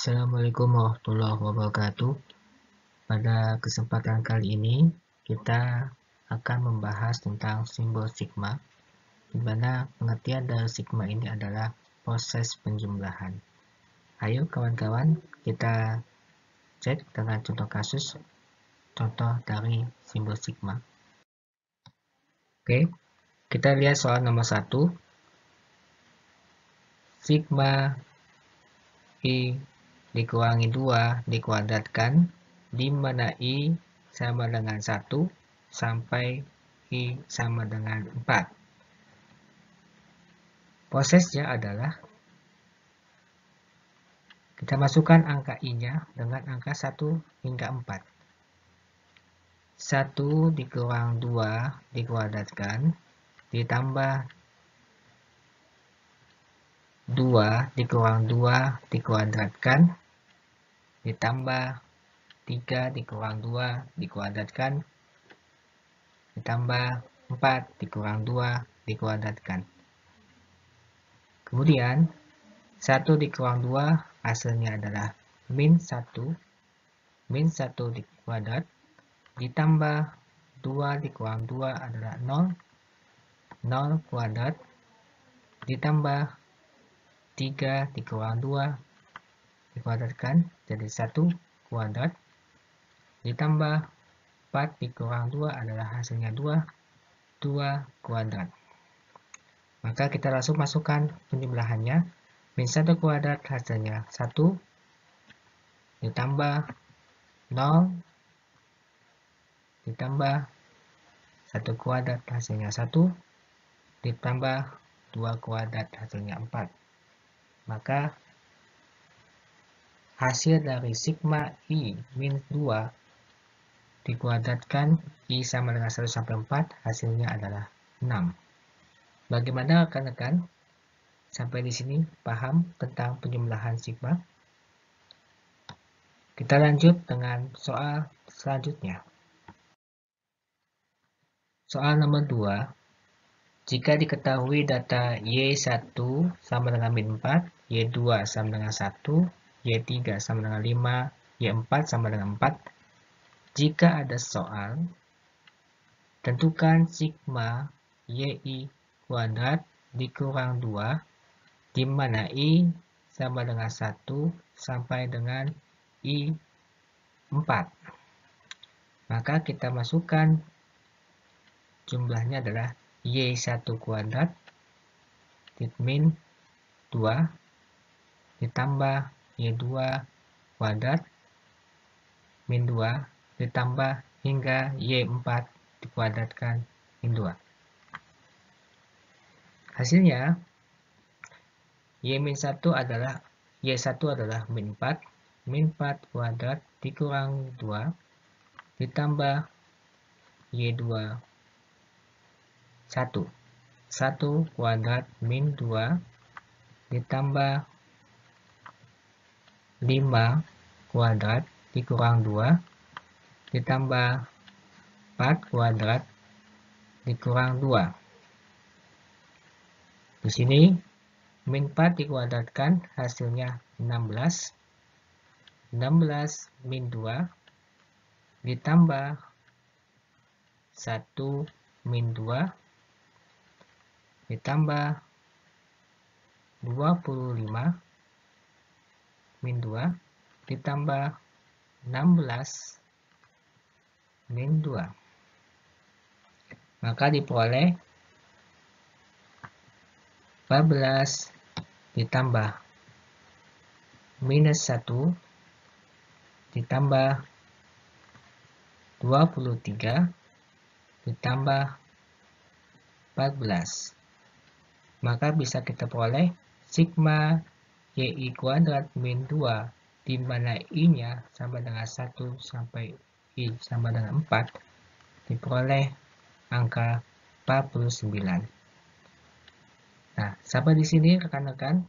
Assalamualaikum warahmatullahi wabarakatuh. Pada kesempatan kali ini, kita akan membahas tentang simbol sigma, di mana pengertian dari sigma ini adalah proses penjumlahan. Ayo kawan-kawan, kita cek dengan contoh kasus, contoh dari simbol sigma. Oke, kita lihat soal nomor satu. Sigma I dikurangi 2 dikuadratkan, di mana I sama dengan 1 sampai I sama dengan 4. Prosesnya adalah kita masukkan angka I-nya dengan angka 1 hingga 4. 1 dikurang 2 dikuadratkan, ditambah 2 dikurang 2 dikuadratkan ditambah 3 dikurang 2 dikuadratkan ditambah 4 dikurang 2 dikuadratkan. Kemudian 1 dikurang 2 hasilnya adalah min 1 min 1 dikuadrat ditambah 2 dikurang 2 adalah 0 0 kuadrat ditambah 3 dikurang 2 dikuadratkan jadi 1 kuadrat. Ditambah 4 dikurang 2 adalah hasilnya 2 2 kuadrat. Maka kita langsung masukkan penjumlahannya. Min 1 kuadrat hasilnya 1 ditambah 0 ditambah 1 kuadrat hasilnya 1 ditambah 2 kuadrat hasilnya 4 maka hasil dari sigma I min 2 dikuadratkan I sama dengan 1 sampai 4 hasilnya adalah 6 bagaimana rekan-rekan? Sampai di sini paham tentang penjumlahan sigma? Kita lanjut dengan soal selanjutnya. Soal nomor 2 jika diketahui data Y1 sama dengan min 4, Y2 sama dengan 1, Y3 sama dengan 5, Y4 sama dengan 4, jika ada soal, tentukan sigma YI kuadrat dikurang 2, di mana I sama dengan 1 sampai dengan I4. Maka kita masukkan jumlahnya adalah Y1 kuadrat min 2 ditambah Y2 kuadrat min 2 ditambah hingga Y4 dikuadratkan min 2. Hasilnya Y min 1 adalah Y1 adalah min 4 min 4 kuadrat dikurang 2 ditambah Y2 1. 1 kuadrat min 2 ditambah 5 kuadrat dikurang 2 ditambah 4 kuadrat dikurang 2. Di sini min 4 dikuadratkan hasilnya 16. 16 min 2 ditambah 1 min 2 ditambah 25 min 2 ditambah 16 min 2 maka diperoleh 14 ditambah minus 1 ditambah 23 ditambah 14 maka bisa kita peroleh sigma yi kuadrat min 2 di mana i-nya sama dengan 1 sampai i sama dengan 4 diperoleh angka 49. Nah, sampai di sini rekan-rekan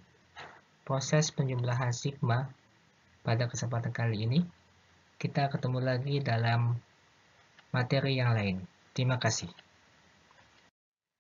proses penjumlahan sigma pada kesempatan kali ini. Kita ketemu lagi dalam materi yang lain. Terima kasih.